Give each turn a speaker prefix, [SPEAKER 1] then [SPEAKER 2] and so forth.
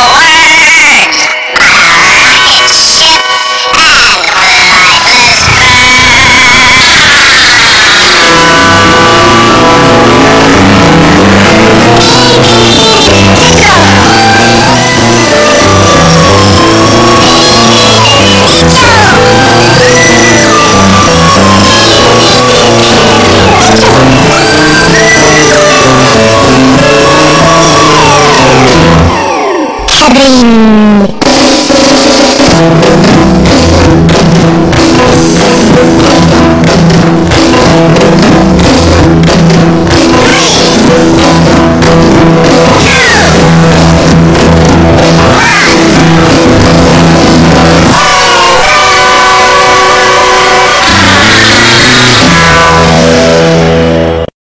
[SPEAKER 1] mamá Adrian.